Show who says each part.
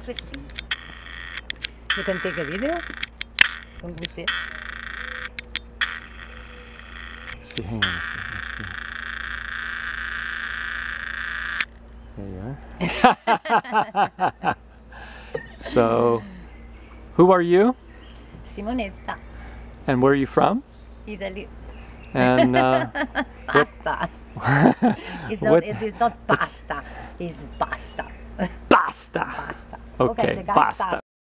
Speaker 1: interesting. You can take a video when we see it.
Speaker 2: See, hang on. a second, let's see. There you are. so, who are you
Speaker 1: Simonetta,
Speaker 2: and where are you from?
Speaker 1: Italy.
Speaker 2: And uh,
Speaker 1: Pasta. it's not,
Speaker 2: what-
Speaker 1: it is not pasta. It's pasta.
Speaker 2: Pasta.
Speaker 1: Pasta.
Speaker 2: Okay,
Speaker 1: the guy
Speaker 2: pasta.
Speaker 1: starts.